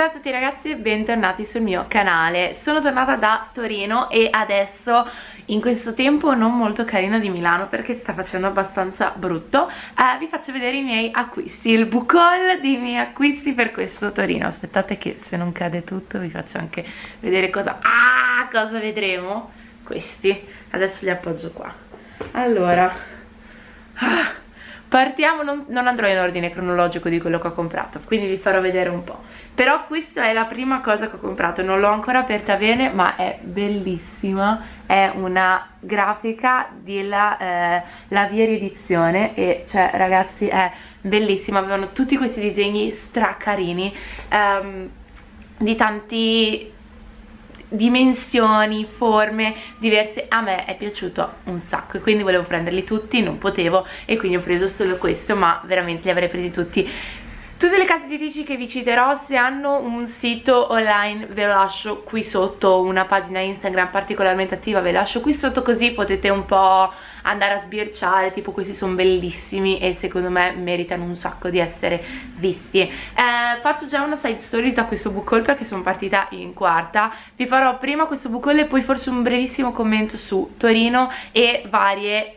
Ciao a tutti ragazzi e bentornati sul mio canale. Sono tornata da Torino e adesso in questo tempo non molto carino di Milano perché sta facendo abbastanza brutto eh, vi faccio vedere i miei acquisti, il book haul dei miei acquisti per questo Torino. Aspettate che se non cade tutto vi faccio anche vedere cosa, ah, cosa vedremo. Questi, adesso li appoggio qua. Allora ah, partiamo, non, non andrò in ordine cronologico di quello che ho comprato quindi vi farò vedere un po' però questa è la prima cosa che ho comprato non l'ho ancora aperta bene ma è bellissima è una grafica della eh, Lavieri edizione e cioè ragazzi è bellissima avevano tutti questi disegni stracarini um, di tanti dimensioni, forme diverse. A me è piaciuto un sacco e quindi volevo prenderli tutti, non potevo e quindi ho preso solo questo ma veramente li avrei presi tutti Tutte le case editrici che vi citerò se hanno un sito online ve lo lascio qui sotto, una pagina Instagram particolarmente attiva ve lo lascio qui sotto così potete un po' andare a sbirciare, tipo questi sono bellissimi e secondo me meritano un sacco di essere visti. Eh, faccio già una side stories da questo book haul perché sono partita in quarta, vi farò prima questo book haul e poi forse un brevissimo commento su Torino e varie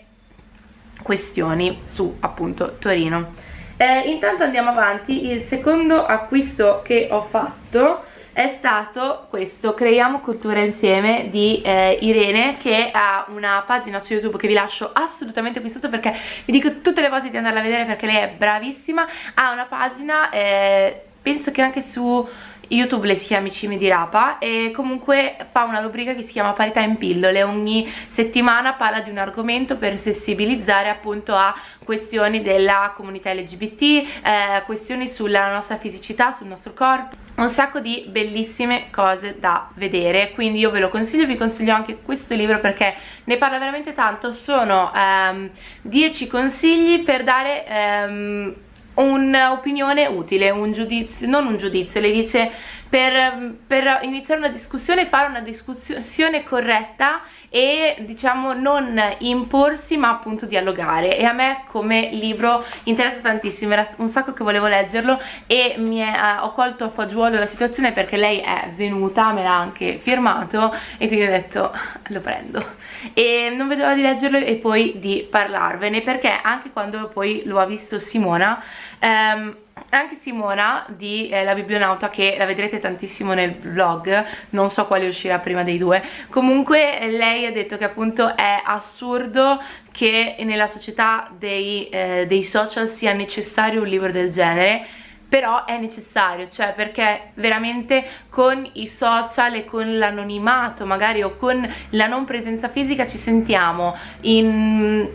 questioni su appunto Torino eh, intanto andiamo avanti. Il secondo acquisto che ho fatto è stato questo Creiamo Cultura Insieme di eh, Irene che ha una pagina su YouTube che vi lascio assolutamente qui sotto perché vi dico tutte le volte di andarla a vedere perché lei è bravissima. Ha una pagina eh, penso che anche su YouTube le si chiami Cime di Rapa e comunque fa una rubrica che si chiama Parità in pillole, ogni settimana parla di un argomento per sensibilizzare appunto a questioni della comunità LGBT, eh, questioni sulla nostra fisicità, sul nostro corpo un sacco di bellissime cose da vedere. Quindi io ve lo consiglio, vi consiglio anche questo libro perché ne parla veramente tanto. Sono 10 um, consigli per dare um, un'opinione utile, un giudizio, non un giudizio, le dice per, per iniziare una discussione, fare una discussione corretta e diciamo non imporsi ma appunto dialogare. E a me come libro interessa tantissimo, era un sacco che volevo leggerlo e mi è, uh, ho colto a fagiolo la situazione perché lei è venuta, me l'ha anche firmato e quindi ho detto lo prendo. E non vedo l'ora di leggerlo e poi di parlarvene perché anche quando poi lo ha visto Simona um, anche Simona di eh, La Biblionauta che la vedrete tantissimo nel vlog non so quale uscirà prima dei due comunque lei ha detto che appunto è assurdo che nella società dei, eh, dei social sia necessario un libro del genere però è necessario, cioè perché veramente con i social e con l'anonimato magari o con la non presenza fisica ci sentiamo in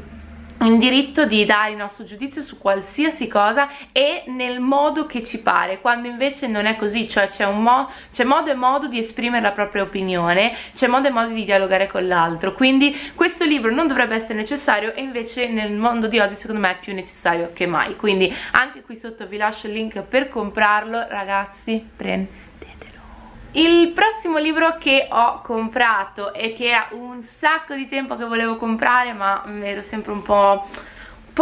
in diritto di dare il nostro giudizio su qualsiasi cosa e nel modo che ci pare, quando invece non è così, cioè c'è mo modo e modo di esprimere la propria opinione, c'è modo e modo di dialogare con l'altro, quindi questo libro non dovrebbe essere necessario e invece nel mondo di oggi secondo me è più necessario che mai, quindi anche qui sotto vi lascio il link per comprarlo, ragazzi, prendete il prossimo libro che ho comprato e che è un sacco di tempo che volevo comprare ma ero sempre un po'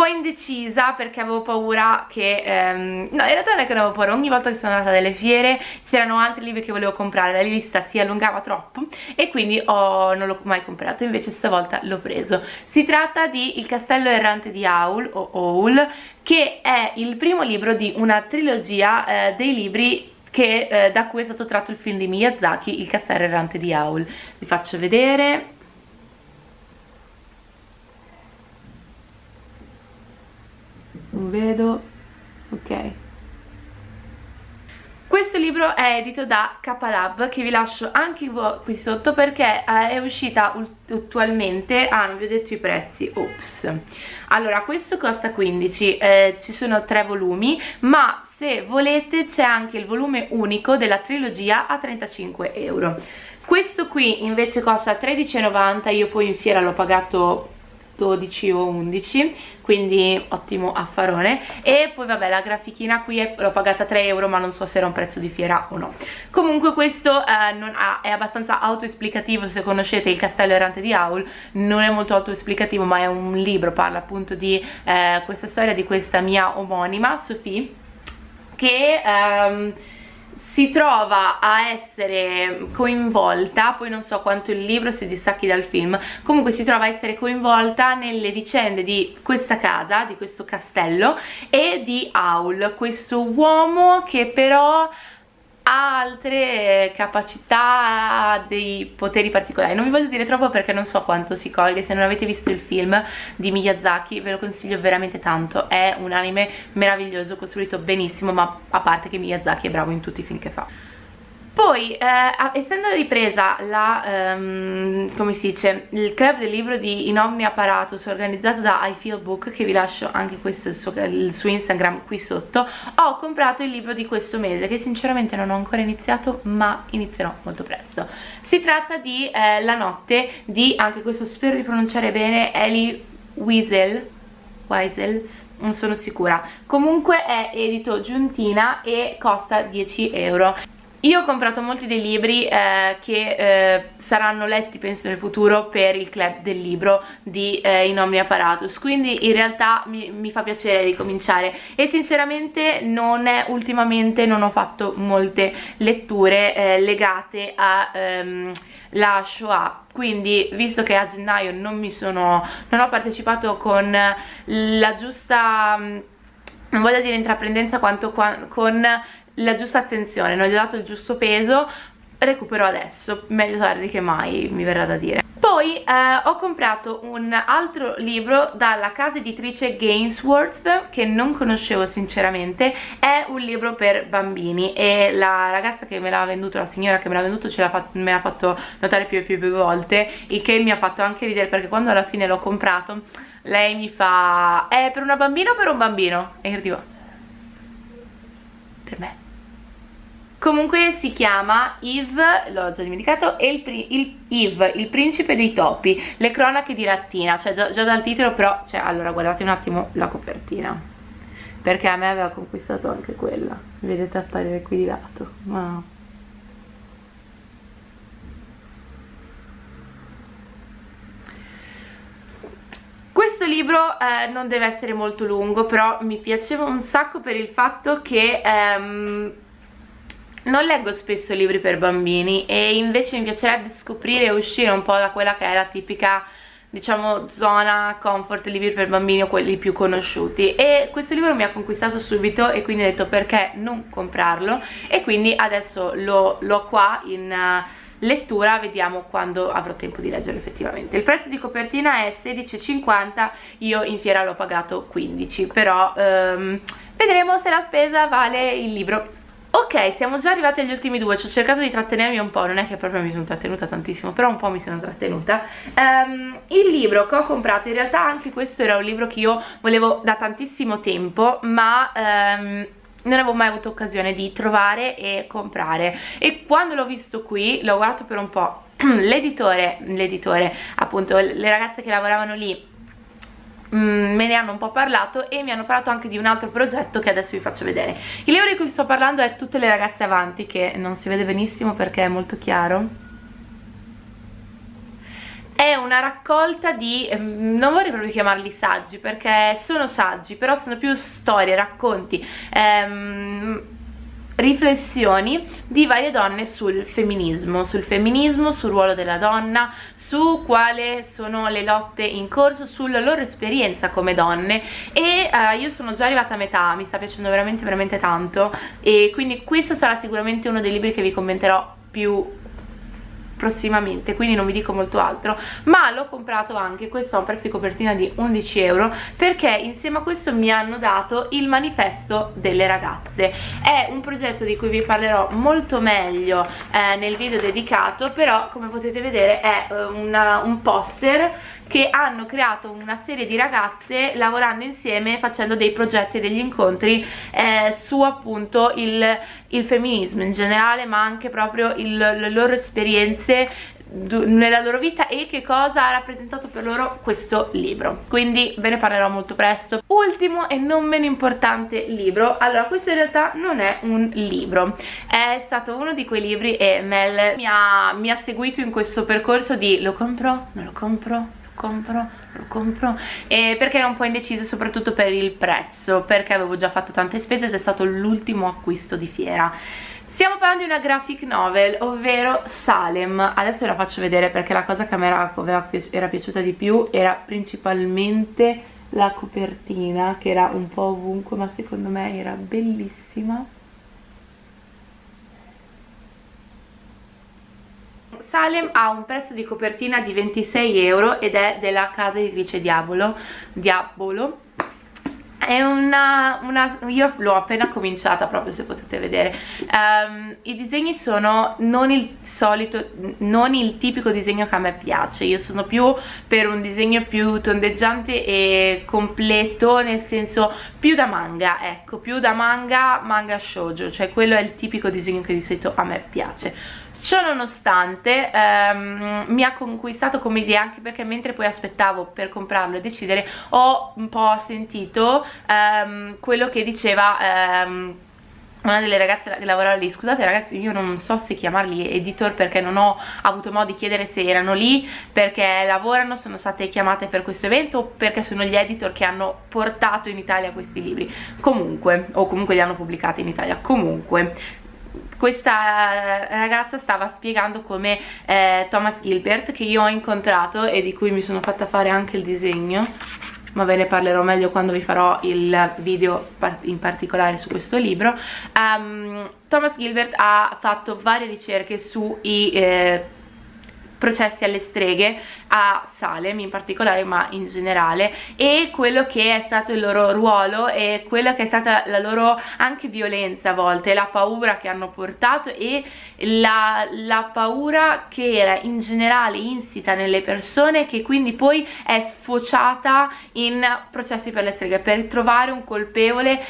indecisa perché avevo paura che ehm, no in realtà non è che avevo paura ogni volta che sono andata delle fiere c'erano altri libri che volevo comprare la lista si allungava troppo e quindi ho, non l'ho mai comprato invece stavolta l'ho preso. Si tratta di Il castello errante di Aul o Owl che è il primo libro di una trilogia eh, dei libri che, eh, da cui è stato tratto il film di Miyazaki, Il castello errante di Aul. Vi faccio vedere. Non vedo. Ok. Questo libro è edito da Kapalab che vi lascio anche qui sotto perché eh, è uscita attualmente, ah non vi ho detto i prezzi, ops allora questo costa 15, eh, ci sono tre volumi ma se volete c'è anche il volume unico della trilogia a 35 euro. Questo qui invece costa 13,90 io poi in fiera l'ho pagato 12 o 11 quindi ottimo affarone. E poi vabbè la grafichina qui l'ho pagata 3 euro ma non so se era un prezzo di fiera o no. Comunque questo eh, ha, è abbastanza autoesplicativo se conoscete il castello errante di Aul. Non è molto autoesplicativo ma è un libro parla appunto di eh, questa storia di questa mia omonima Sophie che ehm, si trova a essere coinvolta, poi non so quanto il libro si distacchi dal film, comunque si trova a essere coinvolta nelle vicende di questa casa, di questo castello e di Aul, questo uomo che però ha altre capacità, dei poteri particolari. Non vi voglio dire troppo perché non so quanto si coglie, se non avete visto il film di Miyazaki ve lo consiglio veramente tanto, è un anime meraviglioso, costruito benissimo, ma a parte che Miyazaki è bravo in tutti i film che fa. Poi, eh, essendo ripresa la, um, come si dice, il club del libro di Inomni Apparatus organizzato da I Feel Book, che vi lascio anche questo il suo, il suo, Instagram qui sotto, ho comprato il libro di questo mese, che sinceramente non ho ancora iniziato, ma inizierò molto presto. Si tratta di eh, La notte di, anche questo spero di pronunciare bene, Ellie Wiesel, Wiesel non sono sicura comunque è edito Giuntina e costa 10 euro io ho comprato molti dei libri eh, che eh, saranno letti penso nel futuro per il club del libro di eh, Inomni Apparatus quindi in realtà mi, mi, fa piacere ricominciare. E sinceramente non è, ultimamente non ho fatto molte letture eh, legate a ehm, Shoah. Quindi visto che a gennaio non mi sono non ho partecipato con la giusta non voglio dire intraprendenza quanto qua, con la giusta attenzione, non gli ho dato il giusto peso, recupero adesso, meglio tardi che mai mi verrà da dire. Poi eh, ho comprato un altro libro dalla casa editrice Gainsworth che non conoscevo sinceramente, è un libro per bambini e la ragazza che me l'ha venduto, la signora che me l'ha venduto ce l'ha me l'ha fatto notare più e più, più volte, il che mi ha fatto anche ridere perché quando alla fine l'ho comprato lei mi fa è per una bambina o per un bambino? E io dico per me Comunque si chiama Yves, l'ho già dimenticato, il, il, Yves, il principe dei topi, le cronache di Rattina, cioè già, già dal titolo però, cioè allora guardate un attimo la copertina, perché a me aveva conquistato anche quella, vedete apparire qui di lato, ma... Questo libro eh, non deve essere molto lungo, però mi piaceva un sacco per il fatto che... Ehm, non leggo spesso libri per bambini e invece mi piacerebbe scoprire e uscire un po' da quella che è la tipica diciamo zona comfort libri per bambini o quelli più conosciuti. E questo libro mi ha conquistato subito e quindi ho detto perché non comprarlo? E quindi adesso l'ho qua in uh, lettura vediamo quando avrò tempo di leggerlo effettivamente. Il prezzo di copertina è 16,50 io in fiera l'ho pagato 15 però um, vedremo se la spesa vale il libro Ok, siamo già arrivati agli ultimi due, ci ho cercato di trattenermi un po', non è che proprio mi sono trattenuta tantissimo, però un po' mi sono trattenuta. Um, il libro che ho comprato, in realtà anche questo era un libro che io volevo da tantissimo tempo, ma... Um, non avevo mai avuto occasione di trovare e comprare. E quando l'ho visto qui l'ho guardato per un po' l'editore, l'editore appunto le ragazze che lavoravano lì me ne hanno un po' parlato e mi hanno parlato anche di un altro progetto che adesso vi faccio vedere. Il libro di cui vi sto parlando è Tutte le ragazze avanti che non si vede benissimo perché è molto chiaro. È una raccolta di, ehm, non vorrei proprio chiamarli saggi perché sono saggi però sono più storie, racconti. Ehm, riflessioni di varie donne sul femminismo, sul femminismo, sul ruolo della donna, su quali sono le lotte in corso, sulla loro esperienza come donne. E uh, io sono già arrivata a metà, mi sta piacendo veramente veramente tanto. E quindi questo sarà sicuramente uno dei libri che vi commenterò più prossimamente quindi non vi dico molto altro ma l'ho comprato anche questo a un prezzo di copertina di 11 euro perché insieme a questo mi hanno dato il manifesto delle ragazze. È un progetto di cui vi parlerò molto meglio eh, nel video dedicato però come potete vedere è eh, una, un poster che hanno creato una serie di ragazze lavorando insieme facendo dei progetti e degli incontri eh, su appunto il, il, femminismo in generale ma anche proprio il, le loro esperienze nella loro vita e che cosa ha rappresentato per loro questo libro. Quindi ve ne parlerò molto presto. Ultimo e non meno importante libro. Allora questo in realtà non è un libro. È stato uno di quei libri e Mel mi ha, mi ha seguito in questo percorso di lo compro, non lo compro, compro, lo compro e perché ero un po' indecisa soprattutto per il prezzo perché avevo già fatto tante spese ed è stato l'ultimo acquisto di fiera Stiamo parlando di una graphic novel, ovvero Salem. Adesso ve la faccio vedere perché la cosa che a me era, era piaciuta di più era principalmente la copertina, che era un po' ovunque, ma secondo me era bellissima. Salem ha un prezzo di copertina di 26 euro ed è della casa editrice Diabolo, Diabolo. È una, una, io l'ho appena cominciata proprio se potete vedere. Um, i disegni sono non il solito non il tipico disegno che a me piace. Io sono più per un disegno più tondeggiante e completo nel senso più da manga ecco più da manga manga shoujo cioè quello è il tipico disegno che di solito a me piace Ciò nonostante ehm, mi ha conquistato come idea anche perché mentre poi aspettavo per comprarlo e decidere ho un po' sentito ehm, quello che diceva ehm, una delle ragazze che lavorava lì, scusate ragazzi io non so se chiamarli editor perché non ho avuto modo di chiedere se erano lì perché lavorano, sono state chiamate per questo evento o perché sono gli editor che hanno portato in Italia questi libri. Comunque, o comunque li hanno pubblicati in Italia. Comunque questa ragazza stava spiegando come eh, Thomas Gilbert che io ho incontrato e di cui mi sono fatta fare anche il disegno ma ve ne parlerò meglio quando vi farò il video in particolare su questo libro. Um, Thomas Gilbert ha fatto varie ricerche sui eh, processi alle streghe a Salem in particolare ma in generale e quello che è stato il loro ruolo e quella che è stata la loro anche violenza a volte, la paura che hanno portato e la, la paura che era in generale insita nelle persone che quindi poi è sfociata in processi per le streghe per trovare un colpevole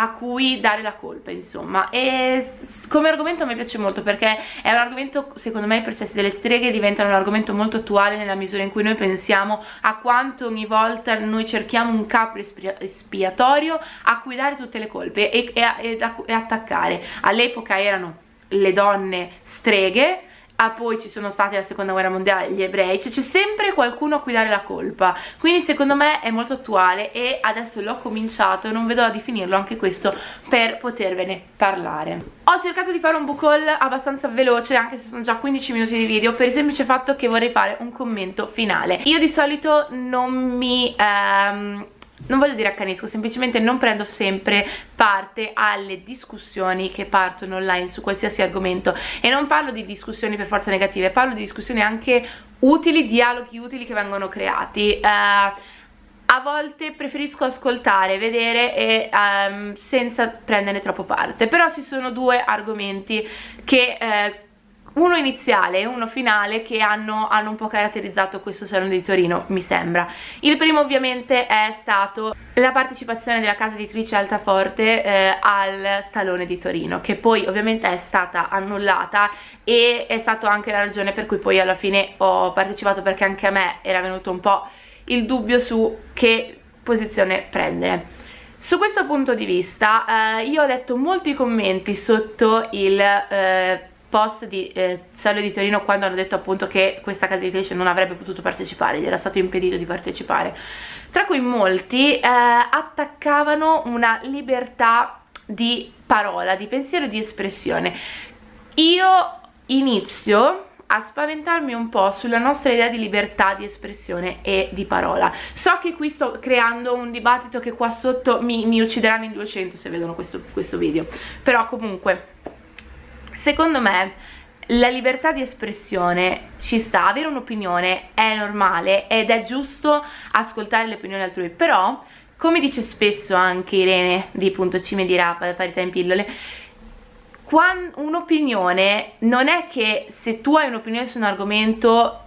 a cui dare la colpa insomma. E come argomento a me piace molto perché è un argomento secondo me i processi delle streghe diventano un argomento molto attuale nella misura in cui noi pensiamo a quanto ogni volta noi cerchiamo un capo espiatorio a cui dare tutte le colpe e, e, e attaccare. All'epoca erano le donne streghe ah, poi ci sono stati la seconda guerra mondiale, gli ebrei, cioè c'è sempre qualcuno a cui dare la colpa, quindi secondo me è molto attuale e adesso l'ho cominciato e non vedo l'ora di finirlo anche questo per potervene parlare. Ho cercato di fare un book haul abbastanza veloce, anche se sono già 15 minuti di video, per il semplice fatto che vorrei fare un commento finale. Io di solito non mi... Ehm, non voglio dire accanisco, semplicemente non prendo sempre parte alle discussioni che partono online su qualsiasi argomento e non parlo di discussioni per forza negative, parlo di discussioni anche utili, dialoghi utili che vengono creati. Uh, a volte preferisco ascoltare, vedere e um, senza prendere troppo parte, però ci sono due argomenti che... Uh, uno iniziale e uno finale che hanno, hanno, un po' caratterizzato questo salone di Torino, mi sembra. Il primo ovviamente è stato la partecipazione della casa editrice Altaforte eh, al salone di Torino, che poi ovviamente è stata annullata e è stata anche la ragione per cui poi alla fine ho partecipato perché anche a me era venuto un po' il dubbio su che posizione prendere. Su questo punto di vista eh, io ho letto molti commenti sotto il... Eh, post di eh, Sallo di Torino quando hanno detto appunto che questa casa editrice non avrebbe potuto partecipare, gli era stato impedito di partecipare, tra cui molti eh, attaccavano una libertà di parola, di pensiero, di espressione. Io inizio a spaventarmi un po' sulla nostra idea di libertà di espressione e di parola. So che qui sto creando un dibattito che qua sotto mi, mi uccideranno in 200 se vedono questo, questo video, però comunque secondo me la libertà di espressione ci sta, avere un'opinione è normale ed è giusto ascoltare le opinioni altrui, però come dice spesso anche Irene di Punto C mi dirà parità in pillole un'opinione non è che se tu hai un'opinione su un argomento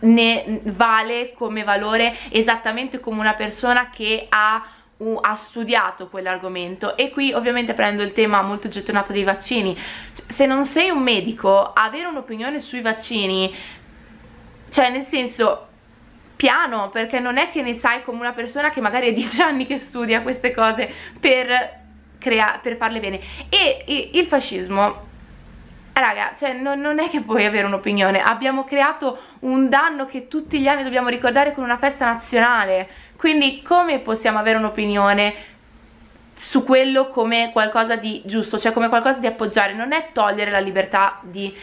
ne vale come valore esattamente come una persona che ha ha studiato quell'argomento e qui ovviamente prendo il tema molto gettonato dei vaccini. Se non sei un medico avere un'opinione sui vaccini cioè nel senso piano perché non è che ne sai come una persona che magari è 10 anni che studia queste cose per, per farle bene. E, e il fascismo raga, cioè non, non, è che puoi avere un'opinione, abbiamo creato un danno che tutti gli anni dobbiamo ricordare con una festa nazionale, quindi come possiamo avere un'opinione su quello come qualcosa di giusto, cioè come qualcosa di appoggiare, non è togliere la libertà di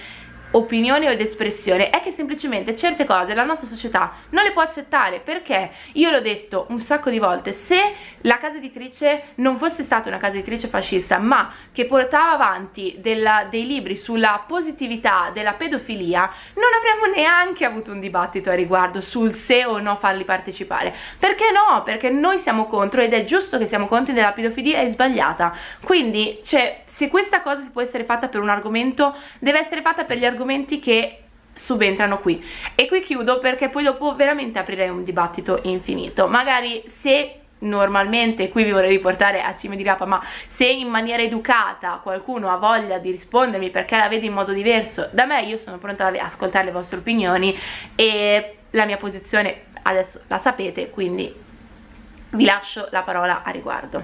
opinione o ed espressione è che semplicemente certe cose la nostra società non le può accettare. Perché? Io l'ho detto un sacco di volte se la casa editrice non fosse stata una casa editrice fascista ma che portava avanti della, dei libri sulla positività della pedofilia non avremmo neanche avuto un dibattito a riguardo sul se o no farli partecipare. Perché no? perché noi siamo contro ed è giusto che siamo contro della pedofilia è sbagliata. Quindi cioè se questa cosa si può essere fatta per un argomento deve essere fatta per gli argomenti argomenti che subentrano qui. E qui chiudo perché poi dopo veramente aprirei un dibattito infinito. Magari se normalmente qui vi vorrei riportare a Cime di Rapa ma se in maniera educata qualcuno ha voglia di rispondermi perché la vede in modo diverso da me io sono pronta ad ascoltare le vostre opinioni e la mia posizione adesso la sapete quindi vi lascio la parola a riguardo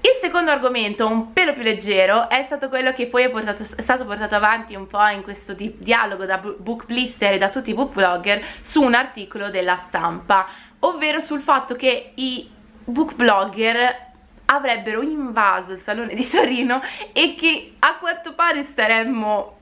il secondo argomento, un pelo più leggero, è stato quello che poi è, portato, è stato portato avanti un po' in questo di dialogo da book blister e da tutti i book blogger su un articolo della stampa, ovvero sul fatto che i book blogger avrebbero invaso il salone di Torino e che a quanto pare staremmo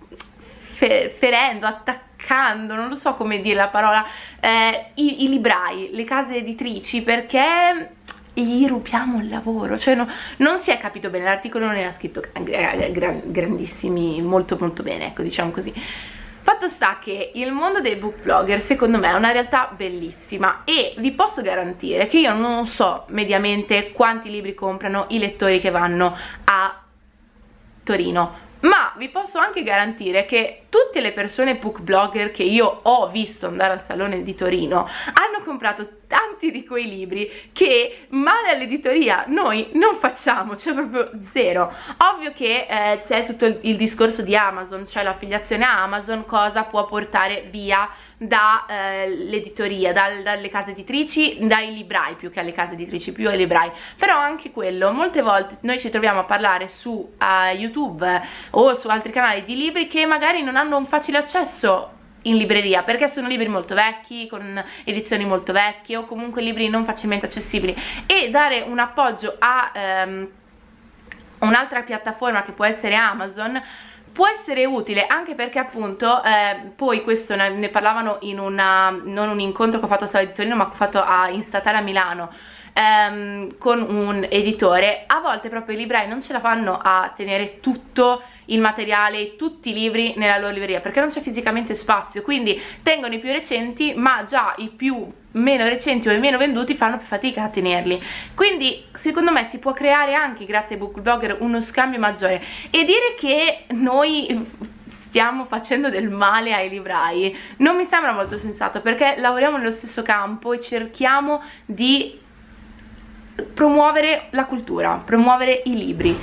ferendo, attaccando, non lo so come dire la parola, eh, i, i librai, le case editrici perché gli rubiamo il lavoro, cioè no, non si è capito bene, l'articolo non era scritto grandissimi, molto molto bene, ecco diciamo così. Fatto sta che il mondo dei book blogger secondo me è una realtà bellissima e vi posso garantire che io non so mediamente quanti libri comprano i lettori che vanno a Torino ma vi posso anche garantire che tutte le persone book blogger che io ho visto andare al salone di Torino hanno comprato tanti di quei libri che male all'editoria noi non facciamo, c'è proprio zero. Ovvio che eh, c'è tutto il, il, discorso di Amazon, cioè l'affiliazione a Amazon, cosa può portare via dall'editoria, eh, dalle case editrici, dai librai più che alle case editrici, più ai librai. Però anche quello, molte volte noi ci troviamo a parlare su uh, YouTube o su altri canali di libri che magari non hanno un facile accesso in libreria perché sono libri molto vecchi con edizioni molto vecchie o comunque libri non facilmente accessibili. E dare un appoggio a um, un'altra piattaforma che può essere Amazon può essere utile anche perché appunto eh, poi questo ne, ne, parlavano in una non un incontro che ho fatto a Sala di Torino ma che ho fatto a, in Statale a Milano ehm, con un editore. A volte proprio i librai non ce la fanno a tenere tutto il materiale, tutti i libri nella loro libreria perché non c'è fisicamente spazio. Quindi tengono i più recenti ma già i più meno recenti o i meno venduti fanno più fatica a tenerli. Quindi secondo me si può creare anche grazie ai book blogger uno scambio maggiore. E dire che noi stiamo facendo del male ai librai non mi sembra molto sensato perché lavoriamo nello stesso campo e cerchiamo di promuovere la cultura, promuovere i libri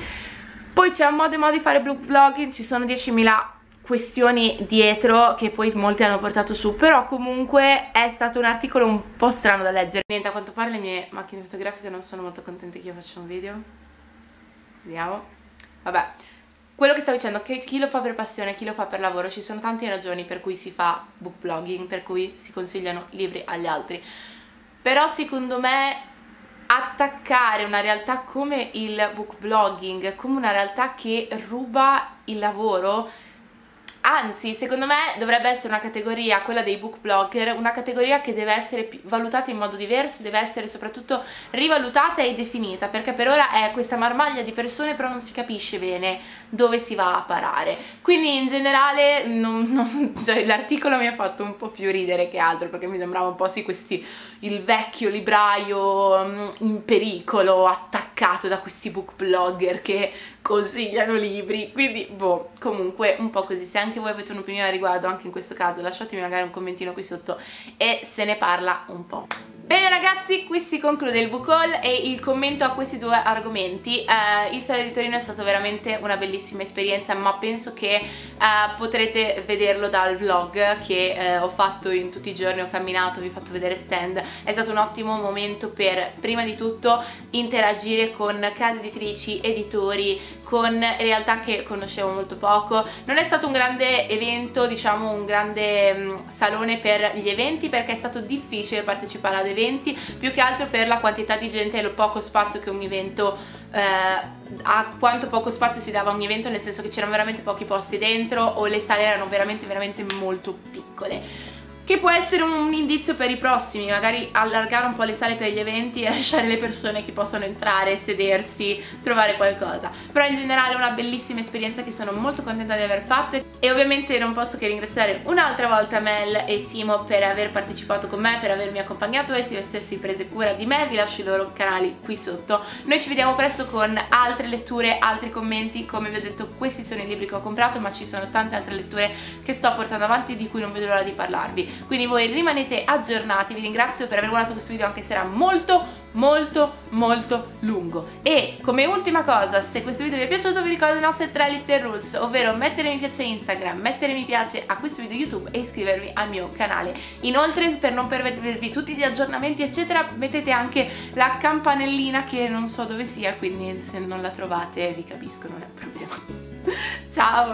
poi c'è un modo e modo di fare blog vlogging, ci sono 10.000 questioni dietro che poi molti hanno portato su però comunque è stato un articolo un po' strano da leggere. Niente a quanto pare le mie macchine fotografiche non sono molto contente che io faccia un video. Vediamo. Vabbè quello che stavo dicendo che chi lo fa per passione chi lo fa per lavoro ci sono tante ragioni per cui si fa book blogging per cui si consigliano libri agli altri. Però secondo me attaccare una realtà come il book blogging come una realtà che ruba il lavoro anzi secondo me dovrebbe essere una categoria, quella dei book blogger, una categoria che deve essere valutata in modo diverso, deve essere soprattutto rivalutata e definita perché per ora è questa marmaglia di persone però non si capisce bene dove si va a parare. Quindi in generale cioè, l'articolo mi ha fatto un po' più ridere che altro perché mi sembrava un po' sì questi il vecchio libraio mm, in pericolo attaccato da questi book blogger che consigliano libri. Quindi boh comunque un po' così. Se anche voi avete un'opinione a riguardo anche in questo caso lasciatemi magari un commentino qui sotto e se ne parla un po' bene ragazzi, qui si conclude il book haul e il commento a questi due argomenti. Uh, il Sale di Torino è stata veramente una bellissima esperienza, ma penso che uh, potrete vederlo dal vlog che uh, ho fatto in tutti i giorni, ho camminato, vi ho fatto vedere stand. È stato un ottimo momento per, prima di tutto, interagire con case editrici, editori, con realtà che conoscevo molto poco. Non è stato un grande evento, diciamo un grande um, salone per gli eventi perché è stato difficile partecipare ad eventi, più che altro per la quantità di gente e lo poco spazio che un evento eh, a quanto poco spazio si dava a un evento nel senso che c'erano veramente pochi posti dentro o le sale erano veramente veramente molto piccole che può essere un indizio per i prossimi, magari allargare un po' le sale per gli eventi e lasciare le persone che possono entrare, sedersi, trovare qualcosa. Però in generale è una bellissima esperienza che sono molto contenta di aver fatto e ovviamente non posso che ringraziare un'altra volta Mel e Simo per aver partecipato con me, per avermi accompagnato e essersi prese cura di me, vi lascio i loro canali qui sotto. Noi ci vediamo presto con altre letture, altri commenti, come vi ho detto questi sono i libri che ho comprato ma ci sono tante altre letture che sto portando avanti di cui non vedo l'ora di parlarvi quindi voi rimanete aggiornati. Vi ringrazio per aver guardato questo video anche se era molto molto molto lungo. E come ultima cosa se questo video vi è piaciuto vi ricordo le nostre tre little rules ovvero mettere mi piace Instagram mettere mi piace a questo video YouTube e iscrivervi al mio canale. Inoltre per non perdervi tutti gli aggiornamenti eccetera mettete anche la campanellina che non so dove sia quindi se non la trovate vi capisco non è un problema. Ciao